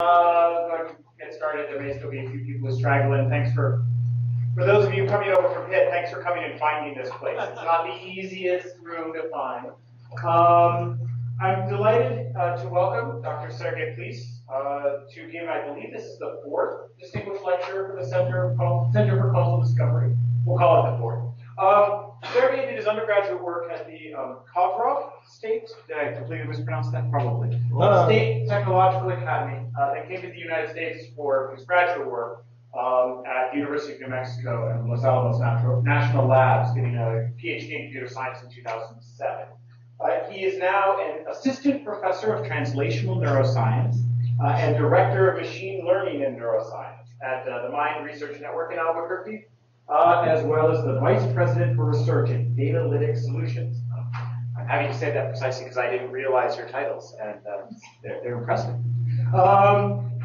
Uh, go ahead get started. There may still be a few people in. Thanks for, for those of you coming over from Pitt, thanks for coming and finding this place. It's not the easiest room to find. Um, I'm delighted uh, to welcome Dr. Sergey Plis uh, to give, I believe this is the fourth distinguished lecture for the Center, Center for Causal Discovery. We'll call it the fourth. Um, Sergey did his undergraduate work at the um, Kovrov State, did I completely mispronounce that? Probably. Uh, State Technological Academy. Uh, they came to the United States for his graduate work um, at the University of New Mexico and Los Alamos Natural, National Labs, getting a PhD in computer science in 2007. Uh, he is now an assistant professor of translational neuroscience uh, and director of machine learning and neuroscience at uh, the Mind Research Network in Albuquerque, uh, as well as the Vice President for Research at Datalytic Solutions. Happy to say that precisely because I didn't realize your titles, and uh, they're, they're, impressive. Um,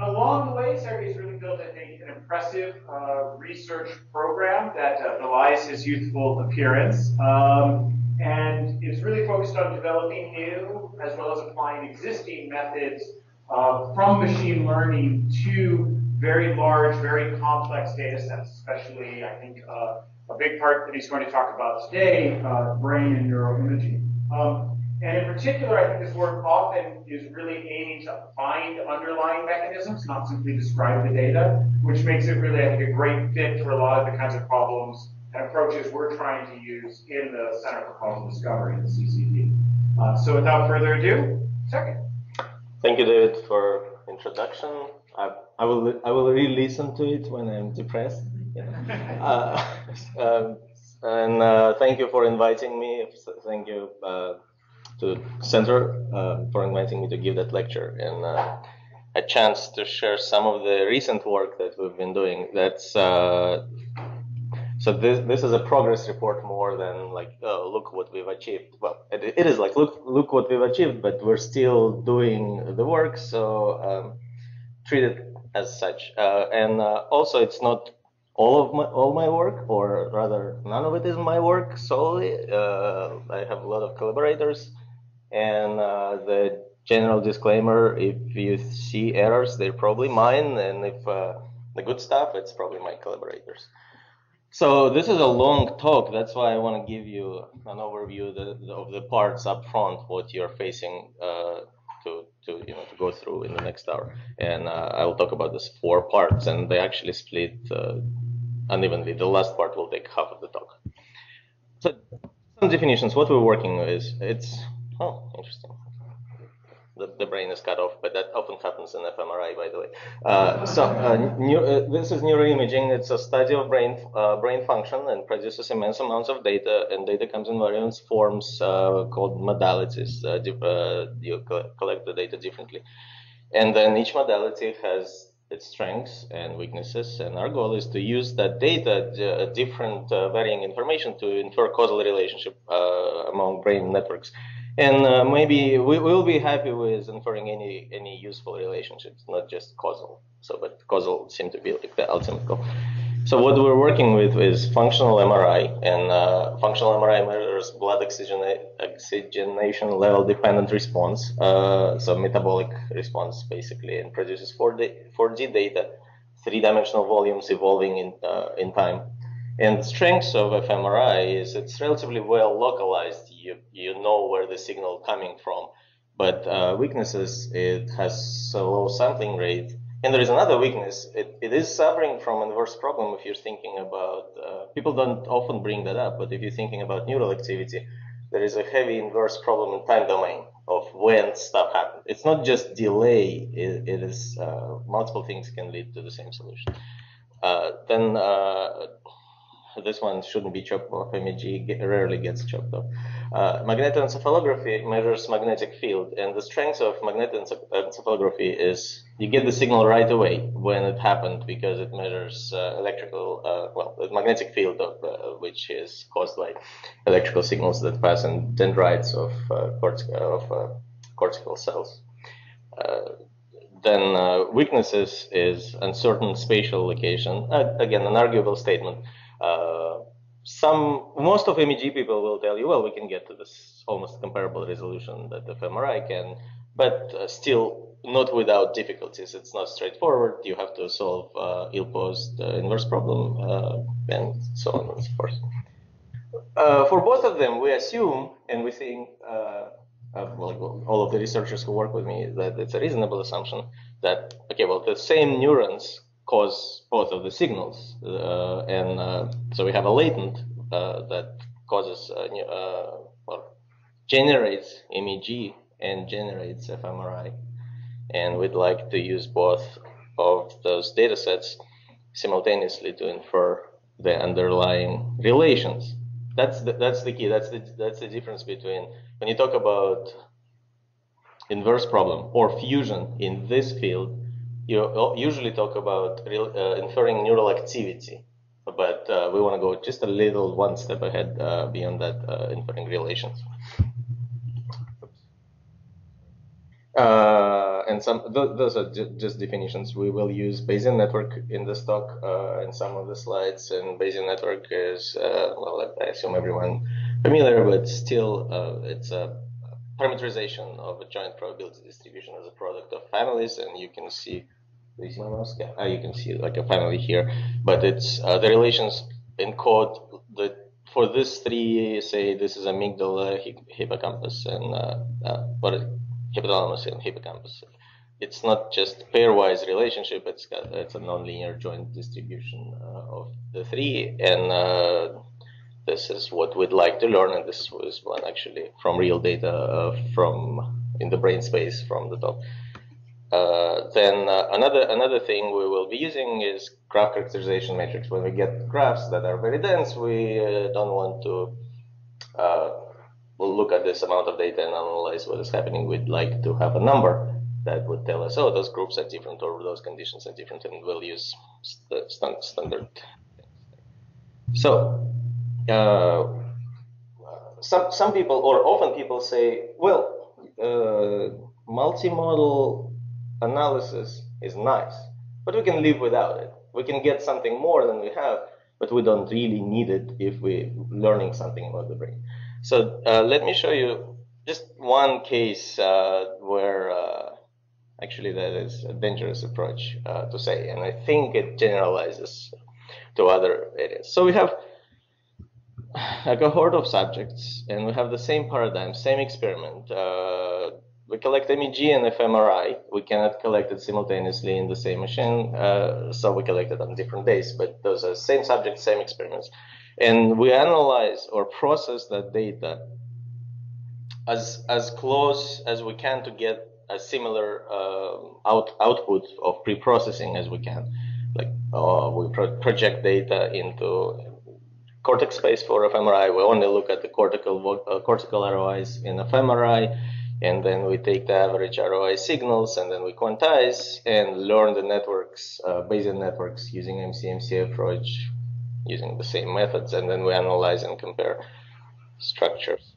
along the way, Sergey's really built, I think, an impressive uh, research program that uh, belies his youthful appearance, um, and is really focused on developing new as well as applying existing methods uh, from machine learning to very large, very complex data sets, especially, I think, uh, a big part that he's going to talk about today, uh, brain and neuroimaging. Um, and in particular, I think this work often is really aiming to find underlying mechanisms, not simply describe the data, which makes it really, I think, a great fit for a lot of the kinds of problems and approaches we're trying to use in the Center for Causal Discovery, the CCD. Uh, so without further ado, second. Thank you, David, for introduction. I, I will I will re-listen to it when I'm depressed. Uh, um, and uh, thank you for inviting me. Thank you uh, to Center uh, for inviting me to give that lecture and uh, a chance to share some of the recent work that we've been doing. That's uh, so this this is a progress report more than like oh, look what we've achieved. Well, it, it is like look look what we've achieved, but we're still doing the work. So. Um, it as such. Uh, and uh, also, it's not all of my all my work, or rather, none of it is my work solely. Uh, I have a lot of collaborators, and the general disclaimer: if you see errors, they're probably mine, and if the good stuff, it's probably my collaborators. So this is a long talk. That's why I want to give you an overview of the, of the parts up front, what you're facing uh, to, you know to go through in the next hour, and uh, I will talk about this four parts, and they actually split uh, unevenly. The last part will take half of the talk. So some definitions. What we're working with is it's oh interesting the, the brain is cut off, but that often happens in fMRI, by the way. Uh, so uh, new, uh, this is neuroimaging. It's a study of brain uh, brain function and produces immense amounts of data. And data comes in various forms uh, called modalities. Uh, you collect the data differently, and then each modality has its strengths and weaknesses. And our goal is to use that data, uh, different uh, varying information, to infer causal relationship uh, among brain networks and uh, maybe we will be happy with inferring any any useful relationships, not just causal. So, but causal seem to be like the ultimate goal. So what we're working with is functional MRI, and uh, functional MRI measures blood oxygena oxygenation level dependent response, uh, so metabolic response basically, and produces 4D, 4D data, three-dimensional volumes evolving in uh, in time. And the strength of fMRI is it's relatively well localized. You, you know where the signal coming from. But uh, weaknesses, it has a low sampling rate. And there is another weakness. It, it is suffering from an inverse problem if you're thinking about, uh, people don't often bring that up, but if you're thinking about neural activity, there is a heavy inverse problem in time domain of when stuff happens. It's not just delay, it, it is uh, multiple things can lead to the same solution. Uh, then uh, this one shouldn't be chopped off. MEG rarely gets chopped off. Uh, magnetoencephalography measures magnetic field, and the strength of magnetoencephalography is you get the signal right away when it happened because it measures uh, electrical, uh, well, the magnetic field of uh, which is caused by electrical signals that pass in dendrites of, uh, cortic of uh, cortical cells then weaknesses is uncertain spatial location. again, an arguable statement. Uh, some most of MEG people will tell you, well, we can get to this almost comparable resolution that the fMRI can, but uh, still not without difficulties. It's not straightforward. You have to solve uh, ill-posed uh, inverse problem uh, and so on and so forth. Uh, for both of them, we assume and we think, uh, well, all of the researchers who work with me, that it's a reasonable assumption that, okay, well, the same neurons cause both of the signals. and so we have a latent that causes, well, generates MEG and generates fMRI and we'd like to use both of those data sets simultaneously to infer the underlying relations. That's the, that's the key. That's the, that's the difference between when you talk about inverse problem or fusion in this field, you usually talk about real, uh, inferring neural activity, but uh, we want to go just a little one step ahead uh, beyond that, uh, inferring relations. Uh, and some th those are just definitions. We will use Bayesian network in this talk uh, in some of the slides, and Bayesian network is uh, well, I assume everyone familiar, but still uh, it's a parameterization of a joint probability distribution as a product of families, and you can see. Uh, you can see like a family here, but it's uh, the relations encode the for this three. Say this is amygdala, hippocampus, and what hypothalamus and hippocampus. It's not just pairwise relationship. It's got, it's a nonlinear joint distribution uh, of the three, and uh, this is what we'd like to learn. And this was one actually from real data uh, from in the brain space from the top. Uh, then uh, another another thing we will be using is graph characterization matrix. When we get graphs that are very dense, we uh, don't want to we'll look at this amount of data and analyze what is happening. We'd like to have a number that would tell us, oh, those groups are different or those conditions are different, and we'll use st standard. So, uh, some some people or often people say, well, uh, multimodal analysis is nice, but we can live without it. We can get something more than we have, but we don't really need it if we're learning something about the brain. So uh, let me show you just one case uh, where uh, actually that is a dangerous approach uh, to say, and I think it generalizes to other areas. So we have a cohort of subjects, and we have the same paradigm, same experiment. Uh, we collect MEG and fMRI. We cannot collect it simultaneously in the same machine, uh, so we collect it on different days, but those are same subjects, same experiments. And we analyze or process that data as, as close as we can to get a similar uh, out, output of pre-processing as we can. Like uh, we pro project data into cortex space for fMRI. We only look at the cortical uh, cortical ROIs in fMRI, and then we take the average ROI signals, and then we quantize and learn the networks, uh, Bayesian networks using MCMC approach using the same methods, and then we analyze and compare structures.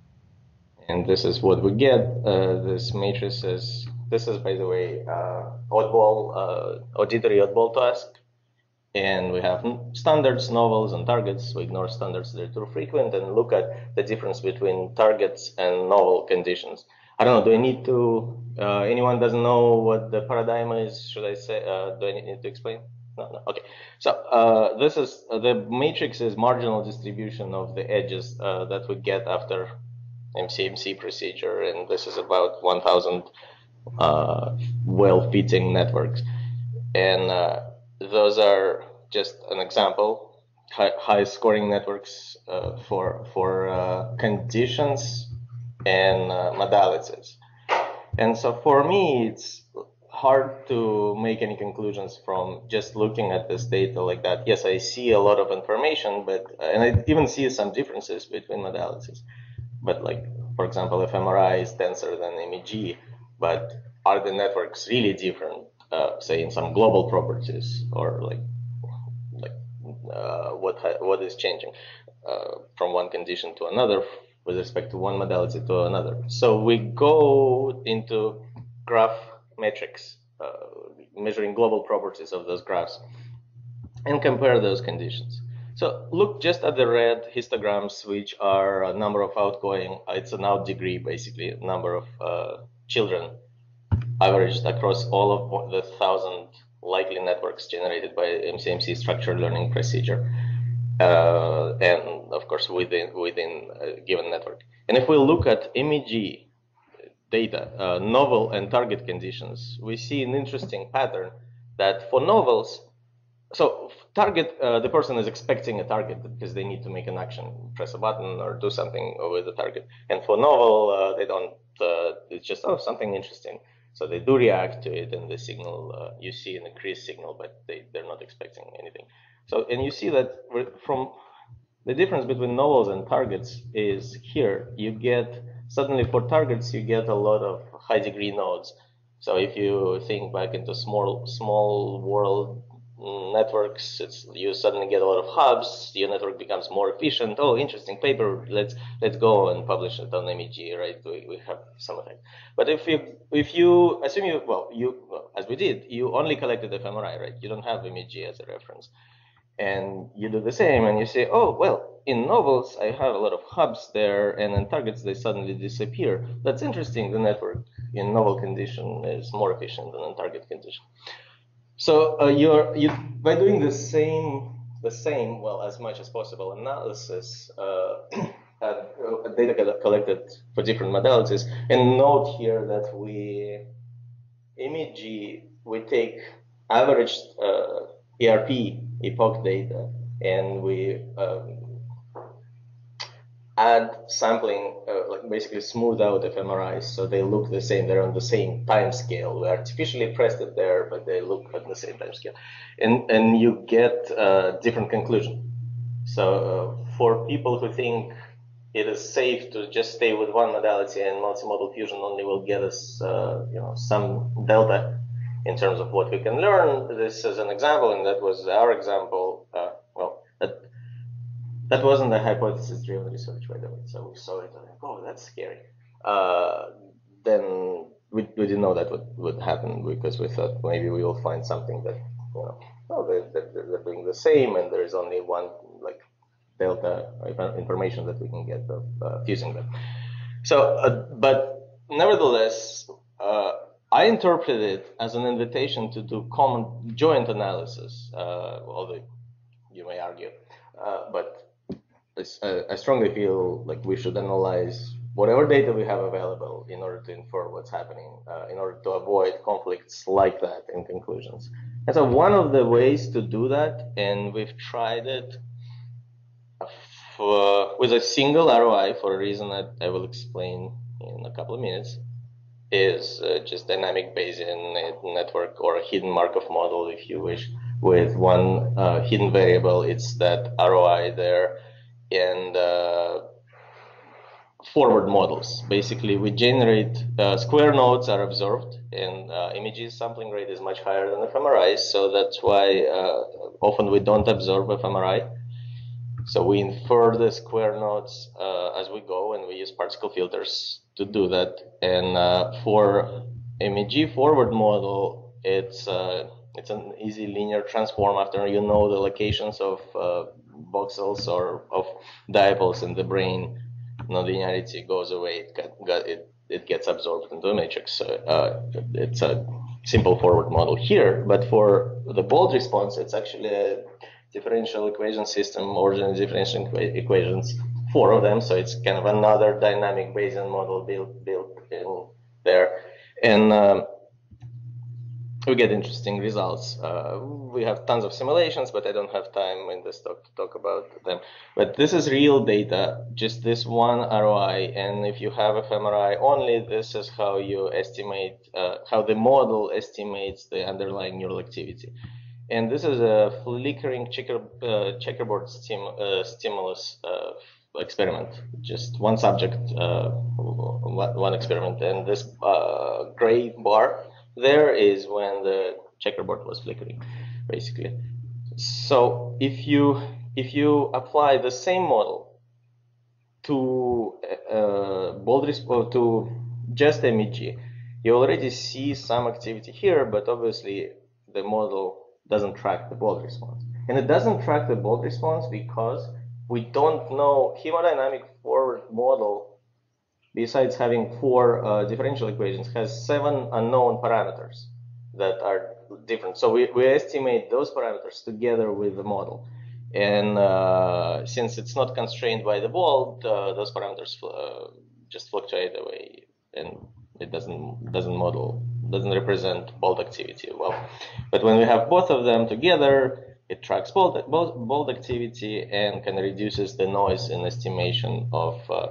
And this is what we get. Uh, this matrix is, this is, by the way, uh, oddball, uh, auditory oddball task. And we have standards, novels, and targets. We ignore standards, they're too frequent, and look at the difference between targets and novel conditions. I don't know, do I need to, uh, anyone doesn't know what the paradigm is? Should I say, uh, do I need to explain? No, no. Okay. So uh, this is uh, the matrix is marginal distribution of the edges uh, that we get after MCMC procedure, and this is about 1,000 uh, well-fitting networks, and uh, those are just an example. High, high scoring networks uh, for for conditions and modalities, and so for me, it's hard to make any conclusions from just looking at this data like that. Yes, I see a lot of information, but and I even see some differences between modalities. But like, for example, fMRI is denser than MEG, but are the networks really different, uh, say in some global properties or like, like uh, what what is changing uh, from one condition to another with respect to one modality to another? So we go into graph metrics, uh, measuring global properties of those graphs, and compare those conditions. So look just at the red histograms, which are a number of outgoing, it's an out degree, basically, number of uh, children averaged across all of the thousand likely networks generated by MCMC structured learning procedure, uh, and of course within within a given network. And if we look at MEG data, uh, novel and target conditions, we see an interesting pattern that for novels, so target, uh, the person is expecting a target because they need to make an action, press a button or do something with the target. And for novel, uh, they don't, uh, it's just, oh, something interesting. So they do react to it and the signal, uh, you see an increased signal, but they, they're not expecting anything. So, and you see that from the difference between novels and targets is here, you get, suddenly for targets, you get a lot of high degree nodes. So if you think back into small, small world networks, you suddenly get a lot of hubs. Your network becomes more efficient. Oh, interesting paper. Let's let's go and publish it on MEG, right? We, we have some effect. But if you if you assume you well you well, as we did, you only collected the fMRI, right? You don't have MEG as a reference, and you do the same, and you say, oh well, in novels I have a lot of hubs there, and in targets they suddenly disappear. That's interesting. The network in novel condition is more efficient than in target condition. So uh, you're you by doing the same the same well as much as possible analysis uh, uh, data collected for different modalities, and note here that we image we take average uh, ERP epoch data and we um, add sampling, uh, like basically smooth out fMRIs so they look the same. They're on the same time scale. We artificially pressed it there, but they look at the same time scale, and and you get a different conclusion. So uh, for people who think it is safe to just stay with one modality and multimodal fusion only will get us, uh, you know, some delta in terms of what we can learn. This is an example, and that was our example. Uh, well, that that wasn't a hypothesis-driven research, by the way. So we saw it and like, oh, that's scary. Uh, then we, we didn't know that would, would happen because we thought maybe we will find something that, you know, oh, they're, they're, they're doing the same and there's only one like delta information that we can get of uh, fusing them. So, uh, but nevertheless, uh, I interpret it as an invitation to do common joint analysis, uh, although you may argue, uh, but I, strongly feel like we should analyze whatever data we have available in order to infer what's happening, uh, in order to avoid conflicts like that in conclusions. And so one of the ways to do that, and we've tried it for, with a single ROI for a reason that I will explain in a couple of minutes, is uh, just dynamic Bayesian network or a hidden Markov model, if you wish, with one uh, hidden variable. It's that ROI there and uh, forward models. Basically, we generate uh, square nodes are observed, and uh, MEG sampling rate is much higher than fMRI, so that's why uh, often we don't observe fMRI. So we infer the square nodes as we go, and we use particle filters to do that. And uh, for MEG forward model, it's it's an easy linear transform after you know the locations of voxels or of dipoles in the brain, nonlinearity goes away. It, got, got, it, it gets absorbed into the matrix. Uh, it's a simple forward model here, but for the bold response, it's actually a differential equation system, original differential equations, four of them. So it's kind of another dynamic Bayesian model built built in there, and um, we get interesting results. Uh, we have tons of simulations, but I don't have time in this talk to talk about them. But this is real data, just this one ROI. And if you have fMRI only, this is how you estimate, uh, how the model estimates the underlying neural activity. And this is a flickering checker, uh, checkerboard stim, uh, stimulus uh, experiment, just one subject, uh, one experiment. And this gray bar there is when the checkerboard was flickering, basically. So if you if you apply the same model to uh, bold resp- to just MEG, you already see some activity here, but obviously the model doesn't track the bold response. And it doesn't track the bold response because we don't know hemodynamic forward model besides having four uh, differential equations, has seven unknown parameters that are different. So we, we estimate those parameters together with the model. And uh, since it's not constrained by the ball, uh, those parameters uh, just fluctuate away, and it doesn't doesn't model doesn't represent bold activity well. But when we have both of them together, it tracks bold activity and kind of reduces the noise in estimation of uh,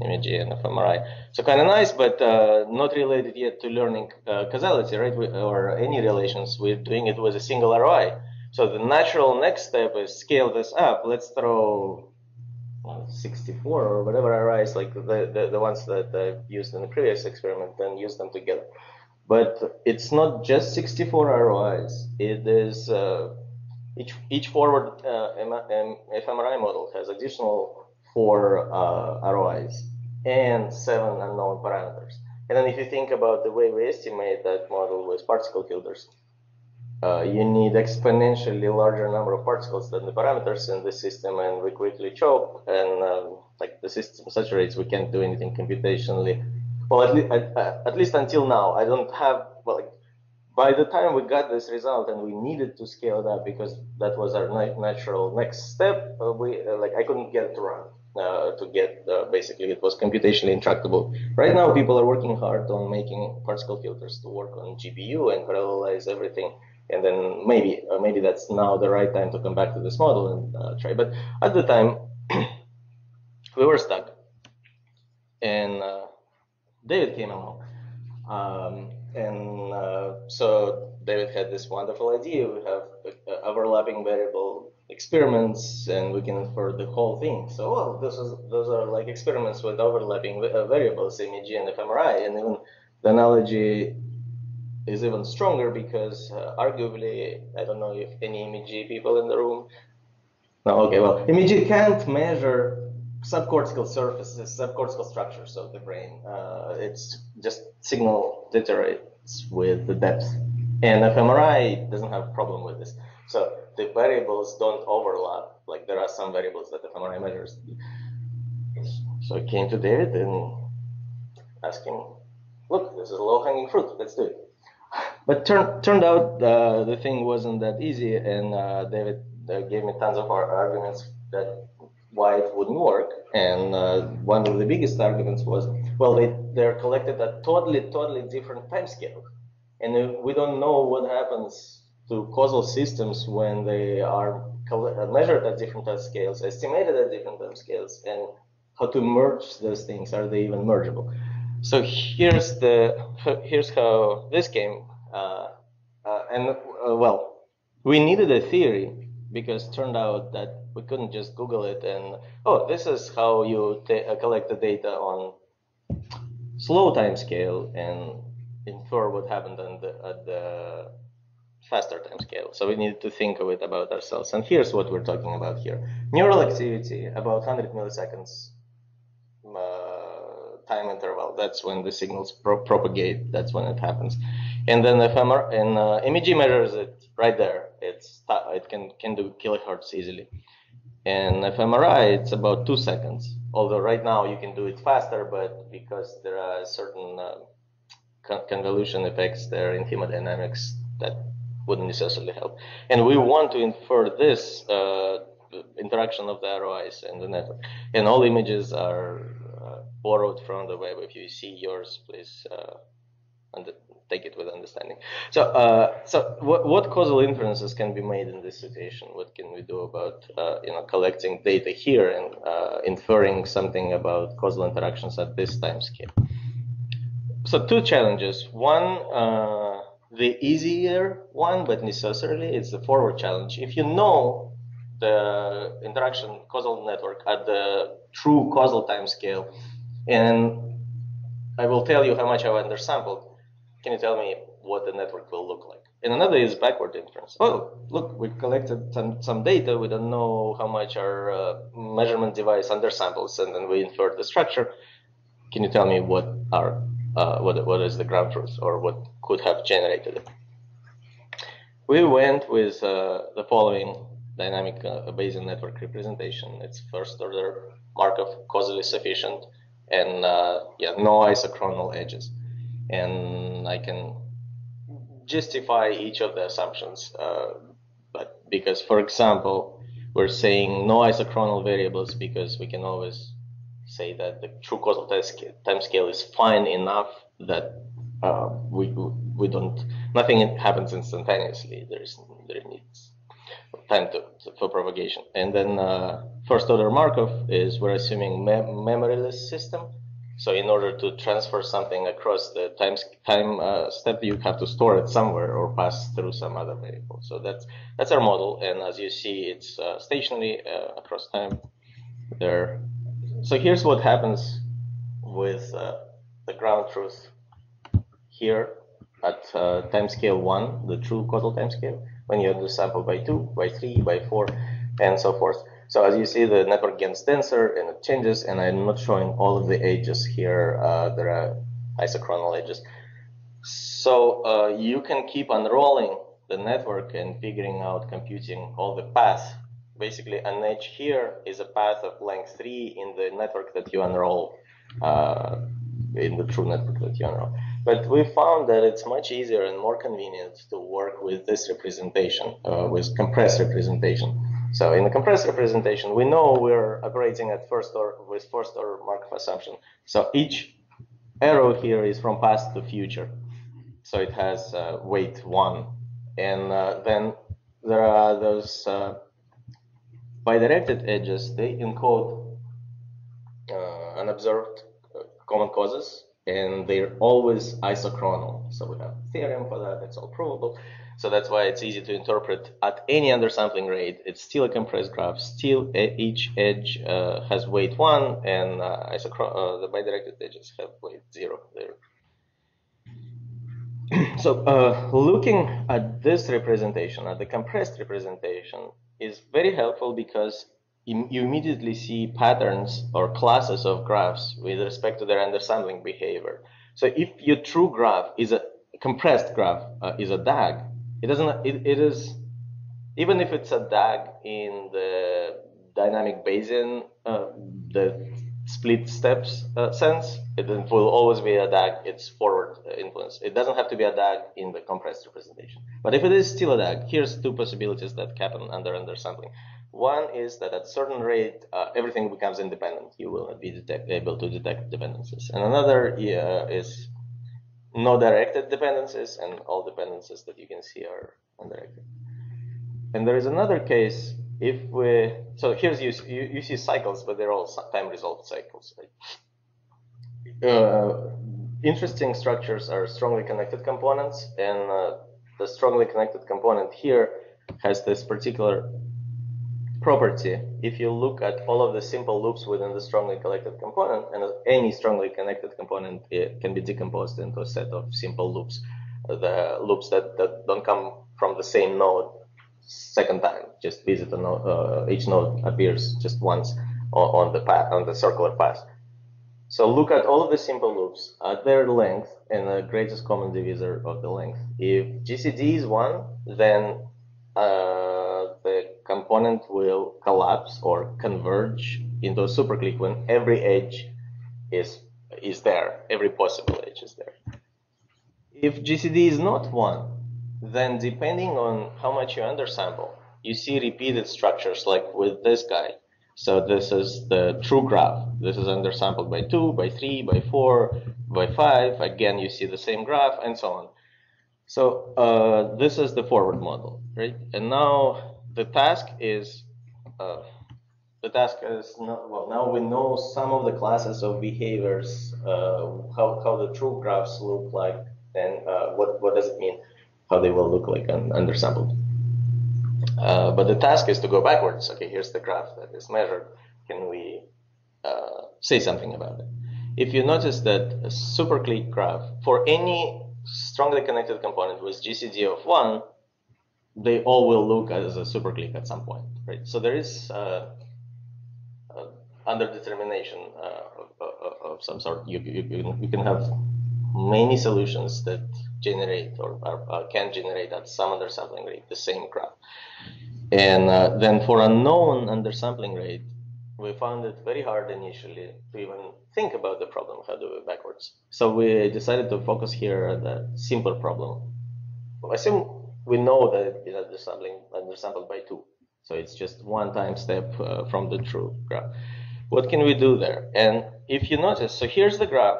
MEG and fMRI. So kind of nice, but uh, not related yet to learning uh, causality, right? We, or any relations. We're doing it with a single ROI. So the natural next step is scale this up. Let's throw 64 or whatever ROIs, like the, the, the ones that I used in the previous experiment, and use them together. But it's not just 64 ROIs. It is uh, each each forward uh, fMRI model has additional four uh, ROIs and seven unknown parameters. And then if you think about the way we estimate that model with particle filters, uh, you need exponentially larger number of particles than the parameters in the system, and we quickly choke, and um, like the system saturates, we can't do anything computationally. Well, at, le at, at, least until now, I don't have, well, like, by the time we got this result and we needed to scale it up because that was our natural next step, uh, we, uh, like, I couldn't get it to run. Uh, to get basically it was computationally intractable. Right now, people are working hard on making particle filters to work on GPU and parallelize everything and then maybe uh, maybe that's now the right time to come back to this model and uh, try. But at the time, we were stuck, and uh, David came along, um, and uh, so David had this wonderful idea. We have uh, overlapping variable experiments, and we can infer the whole thing. So well, this is those are like experiments with overlapping uh, variables, MEG and fMRI, and even the analogy is even stronger because uh, arguably, I don't know if any MEG people in the room. No, okay, well, MEG can't measure subcortical surfaces, subcortical structures of the brain. Uh, it's just signal deteriorates with the depth. And fMRI doesn't have a problem with this. So the variables don't overlap. Like there are some variables that fMRI measures. So I came to David and asked him, look, this is a low-hanging fruit. Let's do it. But turn, turned out uh, the thing wasn't that easy, and uh, David uh, gave me tons of arguments that why it wouldn't work. And uh, one of the biggest arguments was, well, they they're collected at totally totally different time scale, and uh, we don't know what happens to causal systems when they are measured at different time scales, estimated at different time scales, and how to merge those things. Are they even mergeable? So here's the here's how this came uh, uh, and uh, well, we needed a theory because turned out that we couldn't just Google it and oh, this is how you collect the data on slow time scale and infer what happened the, at the faster time scale. So we need to think of it about ourselves. And here's what we're talking about here. Neural activity, about 100 milliseconds uh, time interval. That's when the signals pro propagate. That's when it happens. And then the FMR and uh, MEG measures it right there. It's it can can do kilohertz easily. And fMRI, it's about two seconds. Although right now you can do it faster, but because there are certain uh, con convolution effects there in hemodynamics that wouldn't necessarily help. And we want to infer this uh, interaction of the ROIs and the network. And all images are uh, borrowed from the web. If you see yours, please uh, take it with understanding. So, uh, so what, what causal inferences can be made in this situation? What can we do about, uh, you know, collecting data here and uh, inferring something about causal interactions at this time scale? So two challenges. One, uh, the easier one, but necessarily, it's the forward challenge. If you know the interaction causal network at the true causal time scale, and I will tell you how much I've undersampled, can you tell me what the network will look like? And another is backward inference. Oh, look, we collected some, some data. We don't know how much our uh, measurement device undersamples, and then we inferred the structure. Can you tell me what our uh, what what is the ground truth or what could have generated it? We went with uh, the following dynamic uh, Bayesian network representation. It's first order Markov causally sufficient and uh, yeah, no isochronal edges. And I can justify each of the assumptions, uh, but because, for example, we're saying no isochronal variables because we can always say that the true causal time scale is fine enough that uh, we we don't nothing happens instantaneously. There is there needs time to, for propagation. And then uh, first order Markov is we're assuming me memoryless system. So in order to transfer something across the time time uh, step, you have to store it somewhere or pass through some other variable. So that's that's our model, and as you see, it's uh, stationary uh, across time. There. So here's what happens with uh, the ground truth here at uh, time scale one, the true causal time scale, when you do sample by two, by three, by four, and so forth. So as you see, the network gets denser and it changes, and I'm not showing all of the edges here. Uh, there are isochronal edges. So uh, you can keep unrolling the network and figuring out computing all the paths. Basically, an edge here is a path of length three in the network that you unroll, uh, in the true network that you unroll. But we found that it's much easier and more convenient to work with this representation, uh, with compressed representation. So in the compressed representation, we know we're operating at first order with first order Markov assumption. So each arrow here is from past to future. So it has uh, weight one. And uh, then there are those uh, bidirected edges, they encode uh, unobserved uh, common causes and they're always isochronal. So we have a theorem for that, it's all provable. So that's why it's easy to interpret at any undersampling rate. It's still a compressed graph. Still, each edge uh, has weight one, and uh, uh, the bidirected edges have weight zero there. so uh, looking at this representation, at the compressed representation, is very helpful because you immediately see patterns or classes of graphs with respect to their undersampling behavior. So if your true graph is a compressed graph uh, is a DAG, it doesn't. It, it is even if it's a DAG in the dynamic Bayesian, uh, the split steps uh, sense, it will always be a DAG. It's forward influence. It doesn't have to be a DAG in the compressed representation. But if it is still a DAG, here's two possibilities that happen under undersampling. One is that at a certain rate, uh, everything becomes independent. You will not be able to detect dependencies. And another is no directed dependencies, and all dependencies that you can see are undirected. And there is another case if we, so here's you, you, you see cycles, but they're all time resolved cycles. Right? Uh, interesting structures are strongly connected components, and uh, the strongly connected component here has this particular property, if you look at all of the simple loops within the strongly connected component, and any strongly connected component can be decomposed into a set of simple loops, the loops that, that don't come from the same node second time, just visit a node, uh, each node appears just once on, on the path, on the circular path. So look at all of the simple loops at their length and the greatest common divisor of the length. If GCD is one, then uh, component will collapse or converge into a superclique when every edge is is there, every possible edge is there. If GCD is not one, then depending on how much you undersample, you see repeated structures like with this guy. So this is the true graph. This is undersampled by two, by three, by four, by five. Again, you see the same graph and so on. So uh, this is the forward model, right? And now the task is, uh, the task is not, well, now we know some of the classes of behaviors, uh, how, how the true graphs look like, and uh, what, what does it mean, how they will look like un undersampled. Uh, but the task is to go backwards. Okay, here's the graph that is measured. Can we uh, say something about it? If you notice that a super superclique graph, for any strongly connected component with GCD of one, they all will look as a superclique at some point, right? So there is uh, uh, underdetermination uh, of, of, some sort. You, you, you, can have many solutions that generate or are, can generate at some undersampling rate the same graph. And uh, then for a known undersampling rate, we found it very hard initially to even think about the problem, how do we backwards. So we decided to focus here on the simple problem. I assume we know that it is undersampling, undersampled by two. So it's just one time step uh, from the true graph. What can we do there? And if you notice, so here's the graph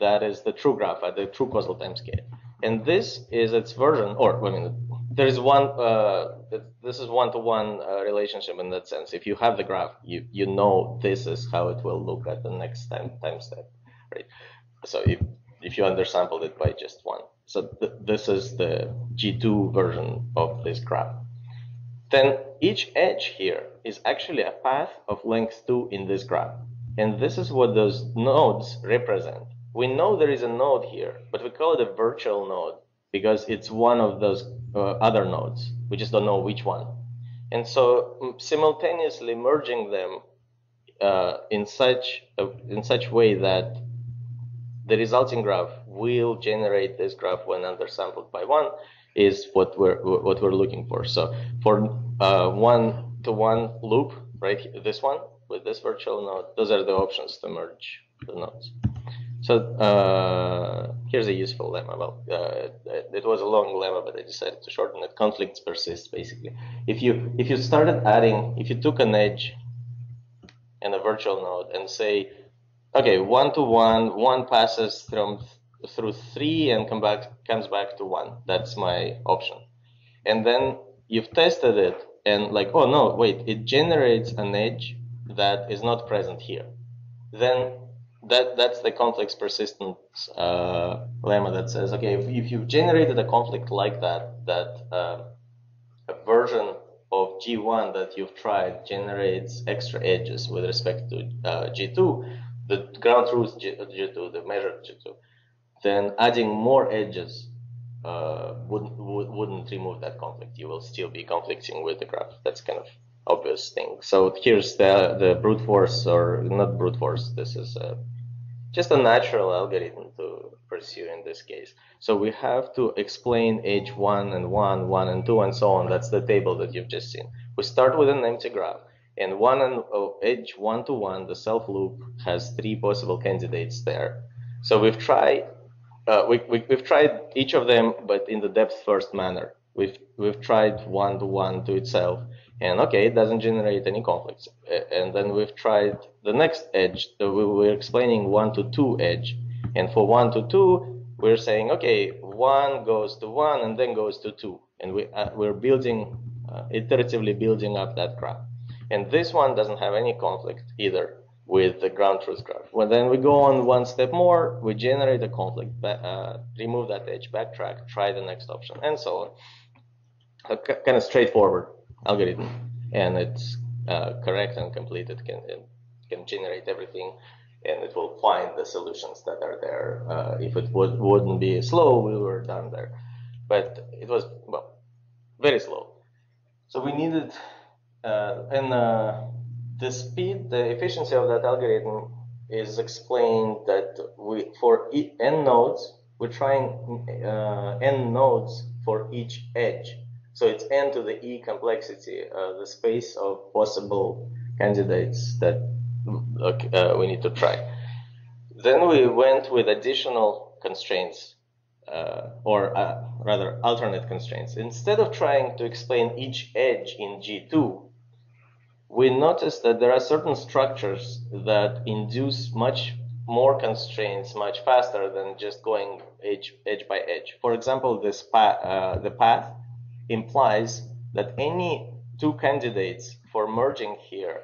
that is the true graph at the true causal time scale. And this is its version, or I mean, there is one, uh, this is one-to-one -one, uh, relationship in that sense. If you have the graph, you, you know this is how it will look at the next time, time step, right? So if, if you undersampled it by just one. So th this is the G2 version of this graph. Then each edge here is actually a path of length 2 in this graph. And this is what those nodes represent. We know there is a node here, but we call it a virtual node because it's one of those uh, other nodes. We just don't know which one. And so mm, simultaneously merging them uh, in such a, in such way that the resulting graph will generate this graph when undersampled by one is what we're what we're looking for. So for uh, one to one loop, right, this one with this virtual node, those are the options to merge the nodes. So uh, here's a useful lemma. Well, uh, it was a long lemma, but I decided to shorten it. Conflicts persist, basically. If you if you started adding, if you took an edge and a virtual node and say, okay, one to one, one passes from through three and come back comes back to one. That's my option. And then you've tested it and like, oh no, wait, it generates an edge that is not present here. Then that that's the conflicts persistence uh, lemma that says, okay, if, if you've generated a conflict like that, that uh, a version of G1 that you've tried generates extra edges with respect to uh, G2, the ground truth G, 2 the measured G2, then adding more edges uh, wouldn't, wouldn't remove that conflict. You will still be conflicting with the graph. That's kind of obvious thing. So here's the, the brute force, or not brute force, this is a just a natural algorithm to pursue in this case. So we have to explain h1 and 1, 1 and 2, and so on. That's the table that you've just seen. We start with an empty graph. And one and oh, edge 1 to 1, the self loop has three possible candidates there. So we've tried uh, we, we, have tried each of them, but in the depth first manner. We've, we've tried one to one to itself, and okay, it doesn't generate any conflicts. And then we've tried the next edge. we were explaining one to two edge. And for one to two, we're saying, okay, one goes to one and then goes to two. And we, uh, we're building, uh, iteratively building up that graph. And this one doesn't have any conflict either with the ground truth graph. Well, then we go on one step more, we generate a conflict, uh, remove that edge, backtrack, try the next option, and so on. A kind of straightforward algorithm, and it's uh, correct and complete. It can it can generate everything, and it will find the solutions that are there. Uh, if it would wouldn't be slow, we were done there, but it was well very slow. So we needed and uh, the speed, the efficiency of that algorithm is explained that we for n nodes we're trying uh, n nodes for each edge so it's n to the e complexity, uh, the space of possible candidates that uh, we need to try. Then we went with additional constraints, uh, or uh, rather alternate constraints. Instead of trying to explain each edge in G2, we noticed that there are certain structures that induce much more constraints much faster than just going edge, edge by edge. For example, this path, uh, the path implies that any two candidates for merging here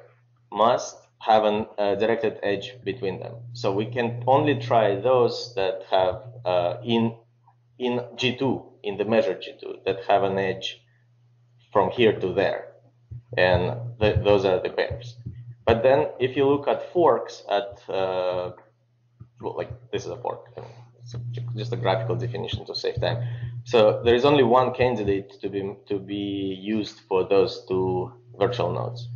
must have a uh, directed edge between them. So we can only try those that have uh, in in G2 in the measured G2 that have an edge from here to there, and th those are the pairs. But then if you look at forks at uh, well, like this is a fork, it's just a graphical definition to save time. So there is only one candidate to be to be used for those two virtual nodes,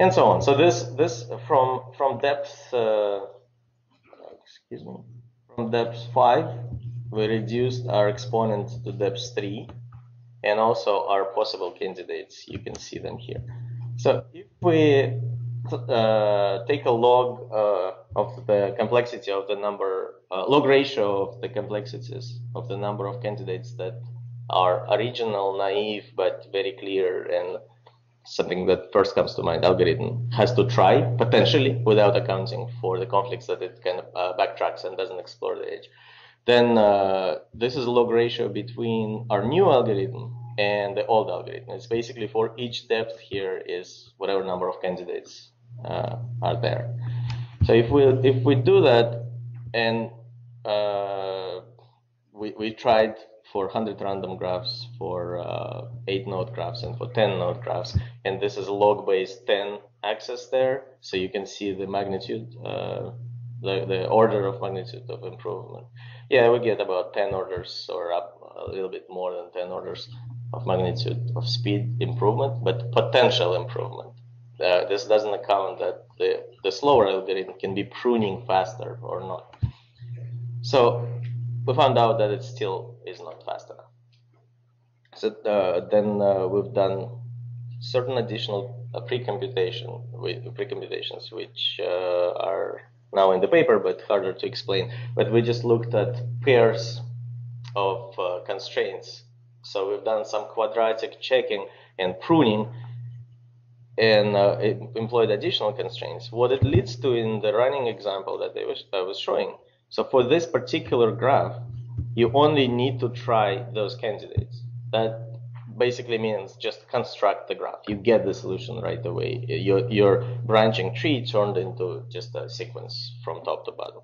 and so on. So this this from from depth uh, excuse me from depth five, we reduced our exponent to depth three, and also our possible candidates. You can see them here. So if we uh, take a log uh, of the complexity of the number, uh, log ratio of the complexities of the number of candidates that are original, naive, but very clear and something that first comes to mind, algorithm has to try potentially without accounting for the conflicts that it kind of uh, backtracks and doesn't explore the edge. Then uh, this is log ratio between our new algorithm and the old algorithm. It's basically for each depth here is whatever number of candidates uh, are there. So if we if we do that and uh, we we tried for 100 random graphs, for uh, 8 node graphs, and for 10 node graphs. And this is log base 10 axis there. So you can see the magnitude, uh, the, the order of magnitude of improvement. Yeah, we get about 10 orders or up a little bit more than 10 orders of magnitude of speed improvement, but potential improvement. Uh, this doesn't account that the, the slower algorithm can be pruning faster or not. So we found out that it still is not fast enough. So uh, then uh, we've done certain additional uh, pre-computation pre-computations which uh, are now in the paper but harder to explain. But we just looked at pairs of uh, constraints. So we've done some quadratic checking and pruning and uh, employed additional constraints. What it leads to in the running example that was, I was showing so for this particular graph, you only need to try those candidates. That basically means just construct the graph. You get the solution right away. Your, your branching tree turned into just a sequence from top to bottom.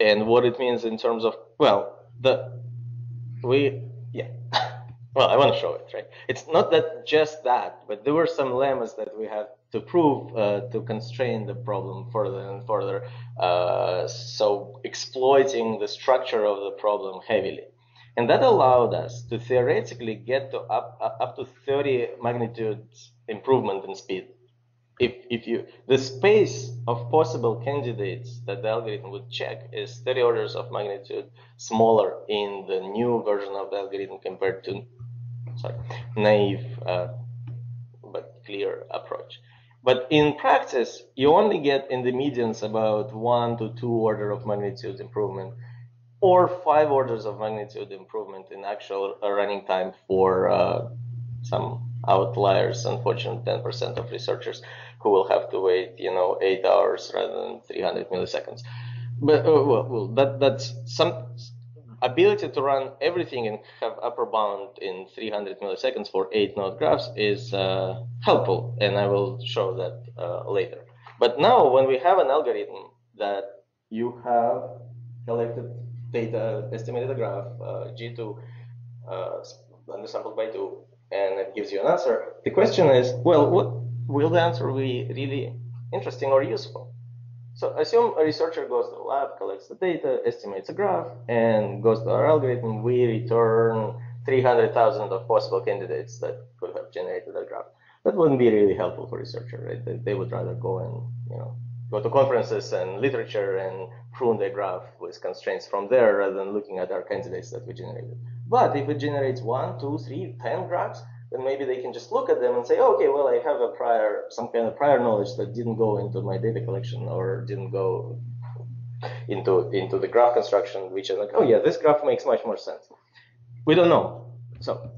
And what it means in terms of, well, the, we, yeah. well, I want to show it, right? It's not that just that, but there were some lemmas that we had to prove uh, to constrain the problem further and further. Uh, so exploiting the structure of the problem heavily. And that allowed us to theoretically get to up, up to 30 magnitudes improvement in speed. If, if you, the space of possible candidates that the algorithm would check is 30 orders of magnitude smaller in the new version of the algorithm compared to, sorry, naive uh, but clear approach. But in practice, you only get in the medians about one to two order of magnitude improvement or five orders of magnitude improvement in actual running time for uh, some outliers, unfortunately 10% of researchers who will have to wait, you know, eight hours rather than 300 milliseconds. But uh, well, that that's some ability to run everything and have upper bound in 300 milliseconds for eight node graphs is uh, helpful, and I will show that uh, later. But now, when we have an algorithm that you have collected data, estimated a graph, uh, G2, uh, undersampled by 2, and it gives you an answer, the question is, well, what will the answer be really interesting or useful? So assume a researcher goes to the lab, collects the data, estimates a graph, and goes to our algorithm. We return 300,000 of possible candidates that could have generated a graph. That wouldn't be really helpful for researcher, right? They, they would rather go and you know go to conferences and literature and prune the graph with constraints from there rather than looking at our candidates that we generated. But if it generates one, two, three, ten graphs, then maybe they can just look at them and say, okay, well, I have a prior, some kind of prior knowledge that didn't go into my data collection or didn't go into into the graph construction, which is like, oh yeah, this graph makes much more sense. We don't know. So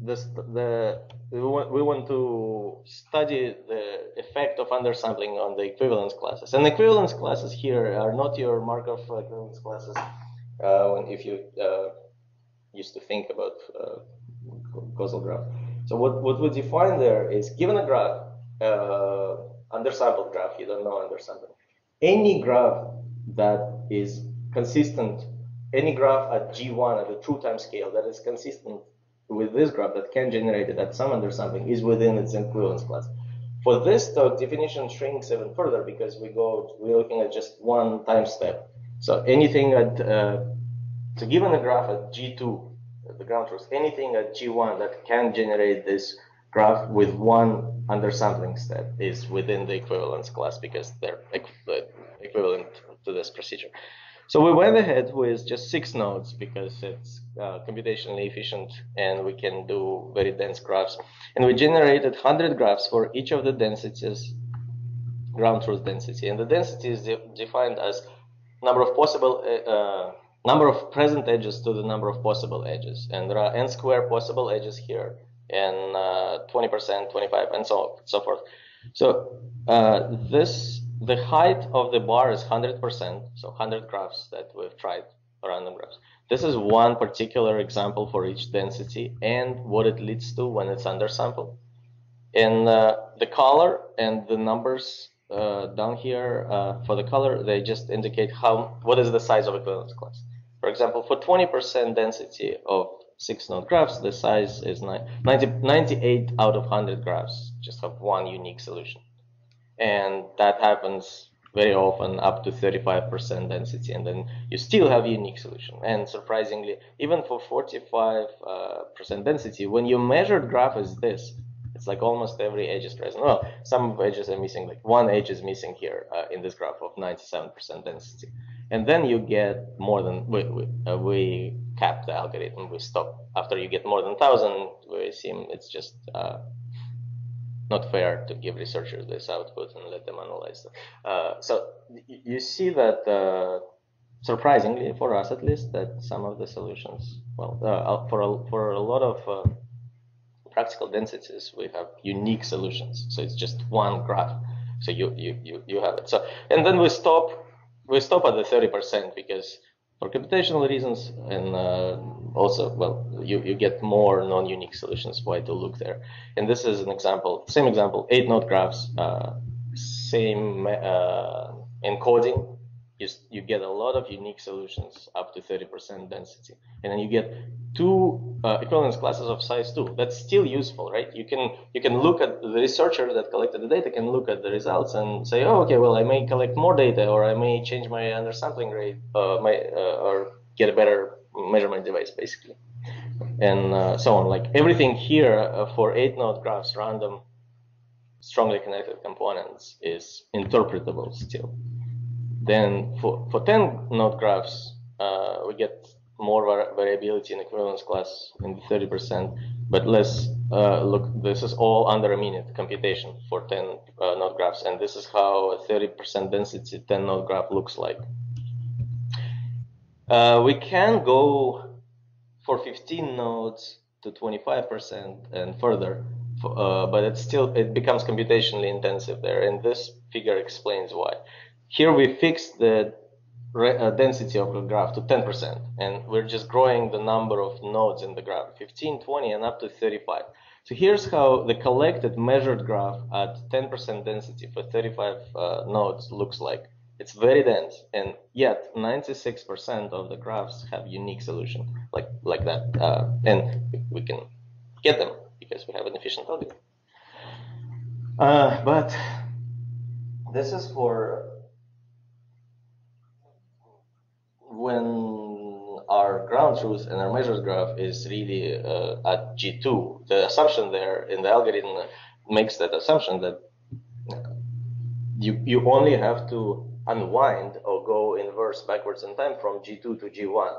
this the we want, we want to study the effect of undersampling on the equivalence classes. And equivalence classes here are not your Markov equivalence classes. Uh, if you uh, used to think about uh, causal graph. So what, what we define there is given a graph, uh, undersampled graph, you don't know undersampled. Any graph that is consistent, any graph at G1 at the true time scale that is consistent with this graph that can generate it at some undersampling is within its equivalence class. For this talk, definition shrinks even further because we go, we're looking at just one time step. So anything at, uh, so given a graph at G2 the ground truth, anything at G1 that can generate this graph with one undersampling step is within the equivalence class because they're equivalent to this procedure. So we went ahead with just six nodes because it's uh, computationally efficient and we can do very dense graphs. And we generated 100 graphs for each of the densities ground truth density, and the density is de defined as number of possible uh, uh, number of present edges to the number of possible edges, and there are n square possible edges here, and 20%, uh, 25, and so on so forth. So uh, this the height of the bar is 100%, so 100 graphs that we've tried random graphs. This is one particular example for each density and what it leads to when it's undersampled. And uh, the color and the numbers uh, down here uh, for the color, they just indicate how what is the size of equivalence class. For example, for 20% density of six node graphs, the size is 90, 98 out of 100 graphs just have one unique solution. And that happens very often up to 35% density, and then you still have unique solution. And surprisingly, even for 45% uh, density, when your measured graph is this, it's like almost every edge is present. Well, some edges are missing, like one edge is missing here uh, in this graph of 97% density. And then you get more than, we, we, uh, we cap the algorithm, we stop. After you get more than 1,000, we seem it's just uh, not fair to give researchers this output and let them analyze it. Uh, so you see that, uh, surprisingly for us at least, that some of the solutions, well, uh, for a, for a lot of uh, practical densities, we have unique solutions. So it's just one graph. So you you you, you have it. So and then we stop we stop at the 30% because for computational reasons and uh, also well you, you get more non-unique solutions why to look there and this is an example same example eight node graphs uh, same uh, encoding you, you get a lot of unique solutions up to 30% density. And then you get two uh, equivalence classes of size 2. That's still useful, right? You can you can look at the researcher that collected the data can look at the results and say, oh, okay, well, I may collect more data or I may change my undersampling rate uh, my, uh, or get a better measurement device, basically. And uh, so on. Like everything here uh, for eight node graphs, random, strongly connected components is interpretable still. Then for, for 10 node graphs, uh, we get more var variability in equivalence class in the 30%, but let's uh, look, this is all under a minute computation for 10 uh, node graphs, and this is how a 30% density 10 node graph looks like. Uh, we can go for 15 nodes to 25% and further, uh, but it still, it becomes computationally intensive there, and this figure explains why. Here we fix the uh, density of the graph to 10%, and we're just growing the number of nodes in the graph, 15, 20, and up to 35. So here's how the collected measured graph at 10% density for 35 uh, nodes looks like. It's very dense, and yet 96% of the graphs have unique solution like like that, uh, and we can get them because we have an efficient algorithm. Uh, but this is for when our ground truth and our measures graph is really uh, at G2, the assumption there in the algorithm makes that assumption that you, you only have to unwind or go inverse backwards in time from G2 to G1.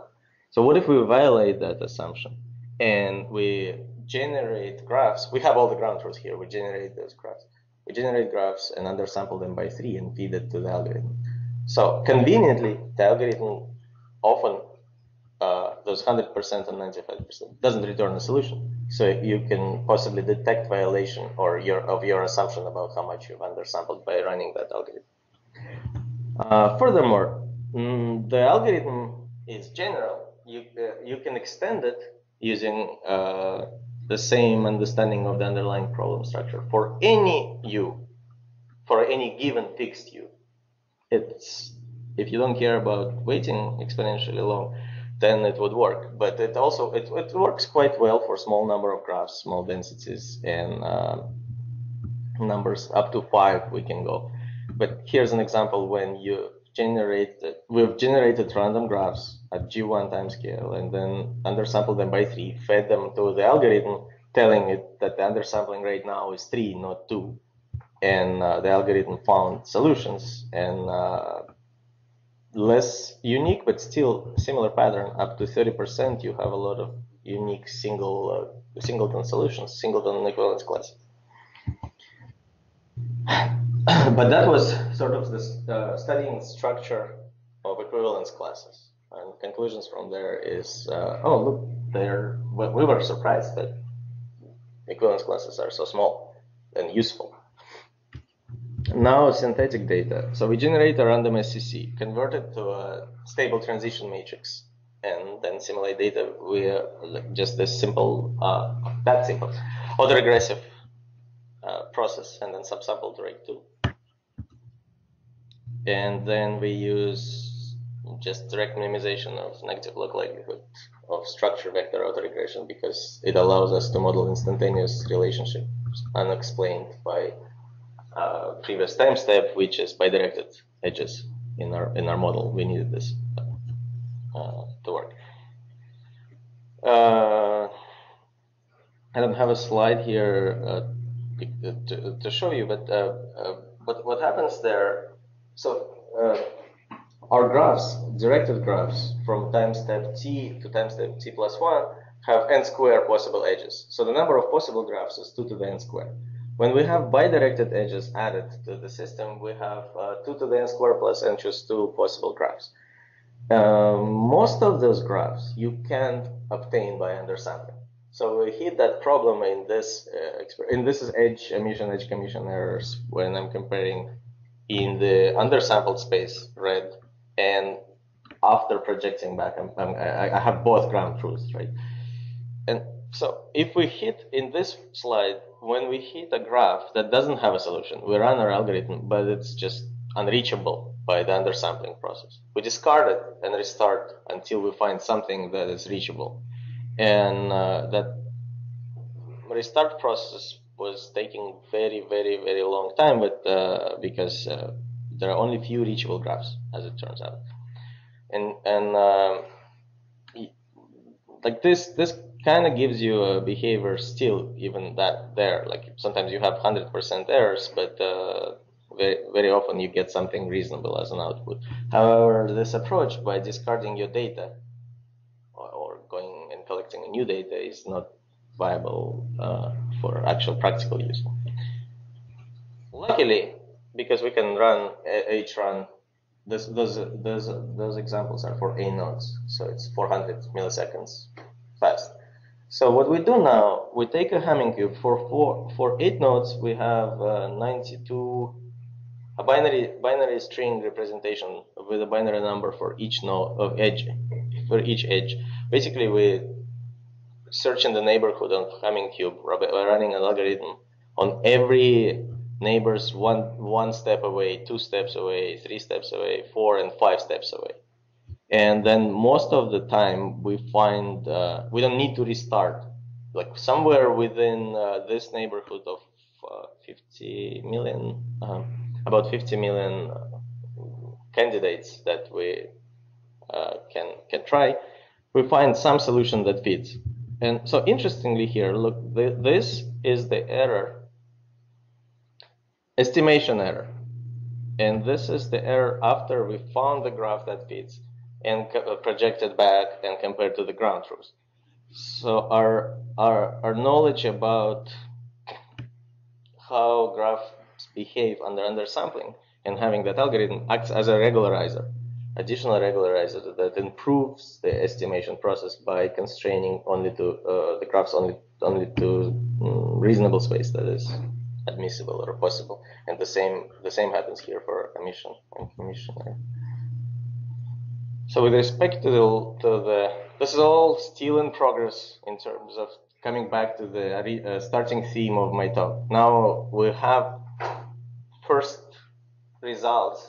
So what if we violate that assumption and we generate graphs? We have all the ground truth here. We generate those graphs. We generate graphs and undersample them by three and feed it to the algorithm. So conveniently, the algorithm often uh, those 100% and 95% doesn't return a solution. So you can possibly detect violation or your of your assumption about how much you've undersampled by running that algorithm. Uh, furthermore, mm, the algorithm is general. You uh, you can extend it using uh, the same understanding of the underlying problem structure for any u, for any given fixed u. It's if you don't care about waiting exponentially long, then it would work. But it also it, it works quite well for small number of graphs, small densities, and uh, numbers up to five we can go. But here's an example when you generate we've generated random graphs at G1 time scale and then undersampled them by three, fed them to the algorithm, telling it that the undersampling rate now is three, not two. And uh, the algorithm found solutions and uh, less unique, but still similar pattern. Up to 30%, you have a lot of unique single uh, singleton solutions, singleton equivalence class. but that was sort of the uh, studying structure of equivalence classes. And conclusions from there is, uh, oh, look, there, we were surprised that equivalence classes are so small and useful. Now synthetic data. So we generate a random SCC, convert it to a stable transition matrix, and then simulate data with just this simple, uh, that simple, autoregressive process, and then subsample to rate 2. And then we use just direct minimization of negative log likelihood of structure vector autoregression because it allows us to model instantaneous relationships unexplained by uh, previous time step, which is bidirected edges in our in our model. We needed this uh, to work. Uh, I don't have a slide here uh, to, to show you, but uh, uh, what what happens there? So our graphs, directed graphs from time step t to time step t plus 1 have n square possible edges. So the number of possible graphs is 2 to the n square. When we have bidirected edges added to the system, we have uh, 2 to the n square plus n choose 2 possible graphs. Um, most of those graphs you can't obtain by undersampling. So we hit that problem in this, uh, in this is edge emission, edge commission errors when I'm comparing in the undersampled space, red, and after projecting back, I'm, I'm, i have both ground truths, right? And so if we hit in this slide, when we hit a graph that doesn't have a solution, we run our algorithm, but it's just unreachable by the undersampling process. We discard it and restart until we find something that is reachable. And uh, that restart process was taking very, very, very long time, but uh, because uh, there are only few reachable graphs, as it turns out. And and um, like this, this kind of gives you a behavior still even that there. Like sometimes you have hundred percent errors, but uh, very very often you get something reasonable as an output. However, this approach by discarding your data or, or going and collecting new data is not viable uh, for actual practical use. Luckily, because we can run each run, this, those, those, those examples are for A nodes, so it's 400 milliseconds fast. So what we do now, we take a Hamming cube for four, for eight nodes, we have uh, 92 a binary binary string representation with a binary number for each node of edge for each edge. Basically, we search in the neighborhood on Hamming cube, running an algorithm on every neighbors one one step away, two steps away, three steps away, four and five steps away. And then most of the time we find uh, we don't need to restart. Like somewhere within uh, this neighborhood of uh, 50 million, um, about 50 million uh, candidates that we uh, can can try, we find some solution that fits. And so interestingly here, look, this is the error estimation error. And this is the error after we found the graph that fits and uh, projected back and compared to the ground truth. So our, our, our knowledge about how graphs behave under undersampling and having that algorithm acts as a regularizer, additional regularizer that improves the estimation process by constraining only to uh, the graphs only only to um, reasonable space that is admissible or possible. And the same the same happens here for emission and commission. So with respect to the, to the this is all still in progress in terms of coming back to the uh, starting theme of my talk. Now we have first results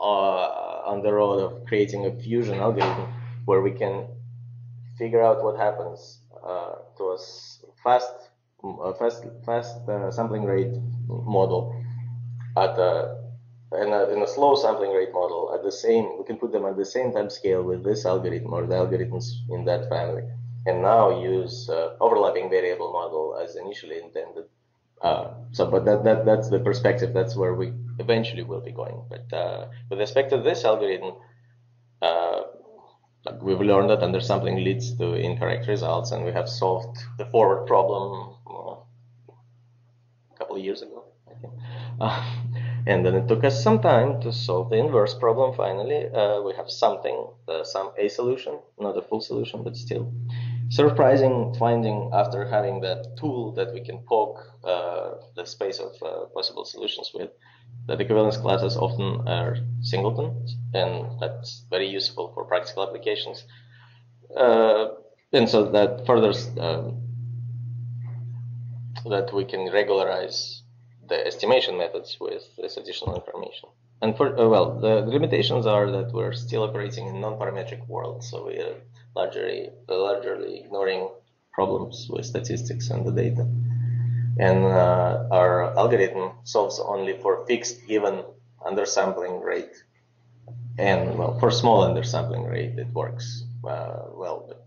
uh, on the road of creating a fusion algorithm where we can figure out what happens uh, to a fast a fast fast uh, sampling rate model at a in, a in a slow sampling rate model at the same we can put them at the same time scale with this algorithm or the algorithms in that family and now use uh, overlapping variable model as initially intended. Uh, so but that, that that's the perspective. That's where we eventually will be going but uh, with respect to this algorithm uh, we've learned that under sampling leads to incorrect results and we have solved the forward problem a couple of years ago, I think. Uh, And then it took us some time to solve the inverse problem. Finally, uh, we have something, uh, some a solution, not a full solution, but still surprising finding after having that tool that we can poke uh, the space of uh, possible solutions with that equivalence classes often are singletons, and that's very useful for practical applications. Uh, and so that further um, that we can regularize the estimation methods with this additional information. And for uh, well, the, the, limitations are that we're still operating in non-parametric world, so we are largely largely ignoring problems with statistics and the data and uh, our algorithm solves only for fixed given undersampling rate. And well, for small undersampling rate, it works uh, well, but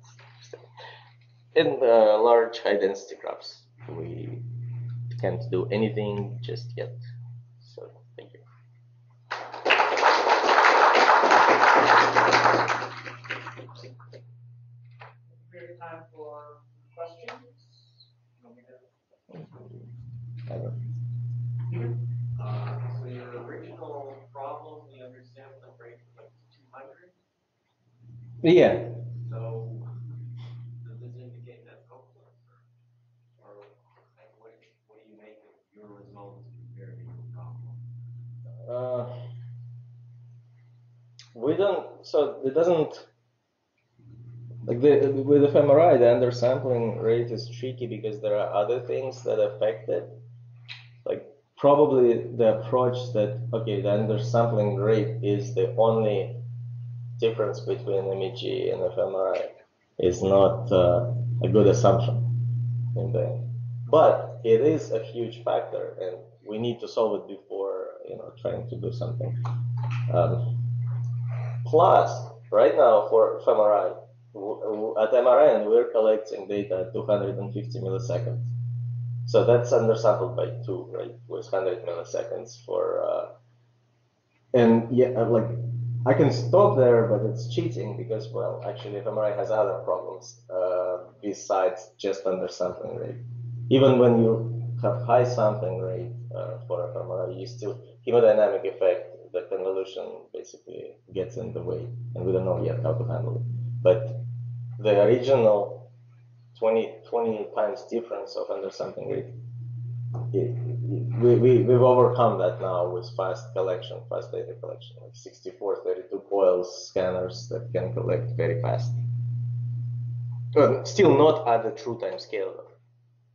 in uh, large high density graphs, we can't do anything just yet. So thank you. We have time for questions. Uh, so your original problem, the undersampling rate was like 200? Yeah. So does this indicate that's hopeless? Or, like, what, what do you make of your results compared to your problem? Uh, we don't, so it doesn't, like the, with fMRI, the undersampling rate is tricky because there are other things that affect it like probably the approach that okay the undersampling rate is the only difference between MEG and fMRI is not uh, a good assumption in the end. But it is a huge factor, and we need to solve it before you know trying to do something. Um, plus, right now for fMRI, at MRN we're collecting data at 250 milliseconds so that's undersampled by two, right? With 100 milliseconds for, uh, and yeah, like I can stop there, but it's cheating because, well, actually fMRI has other problems uh, besides just undersampling rate. Even when you have high sampling rate uh, for fMRI, you still hemodynamic effect. The convolution basically gets in the way, and we don't know yet how to handle it. But the original 20, 20 times difference of undersampling rate. It, we, we, we've overcome that now with fast collection, fast data collection, like 64, 32 coils scanners that can collect very fast. But still not at the true time scale.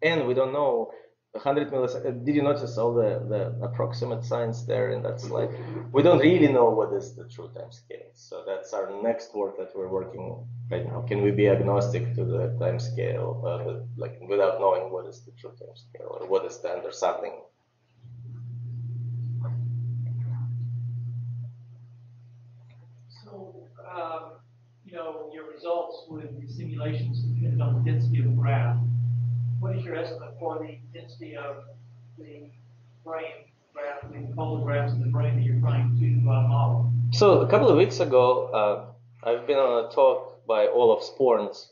And we don't know 100 milliseconds. Did you notice all the, the approximate signs there in that slide? We don't really know what is the true time scale. So that's our next work that we're working right now. Can we be agnostic to the time scale, uh, like without knowing what is the true time scale or what is the undersampling? So, um, you know, your results with simulations depend on the density of the graph what is your estimate for the density of the brain graph, the photographs of the brain that you're trying to uh, model? So a couple of weeks ago, uh, I've been on a talk by Olaf Sporns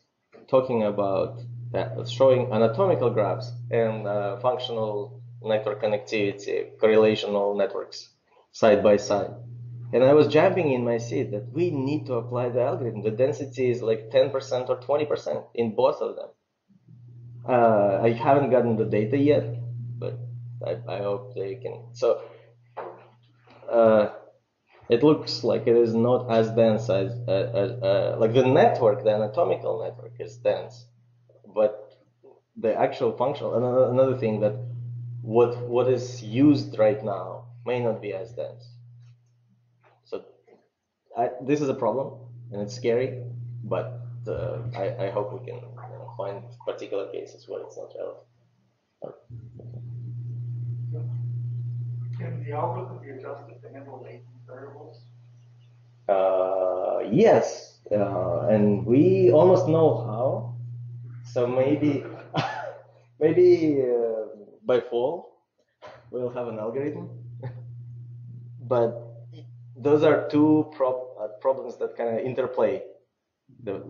talking about uh, showing anatomical graphs and uh, functional network connectivity, correlational networks side by side. And I was jumping in my seat that we need to apply the algorithm. The density is like 10% or 20% in both of them. Uh, I haven't gotten the data yet, but I, I hope they can. So uh, it looks like it is not as dense as uh, like the network, the anatomical network is dense, but the actual functional. Another, another thing that what what is used right now may not be as dense. So I, this is a problem, and it's scary, but uh, I, I hope we can find particular cases where it's not relevant. Can the algorithm be adjusted to handle latent variables? Uh, yes, uh, and we almost know how. So maybe, maybe uh, by fall we'll have an algorithm. but those are two prob uh, problems that kind of interplay. The,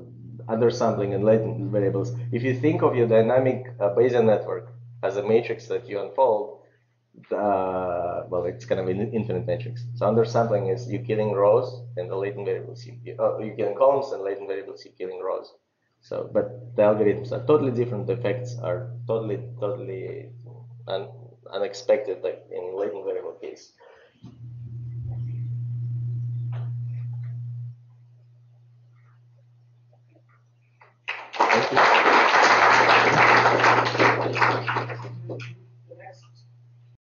undersampling and latent variables. If you think of your dynamic uh, Bayesian network as a matrix that you unfold, uh, well, it's kind of an infinite matrix. So undersampling is you're killing rows and the latent variables you, oh, you're killing columns and latent variables you're killing rows. So, but the algorithms are totally different. The effects are totally, totally un, unexpected, like in latent variable case.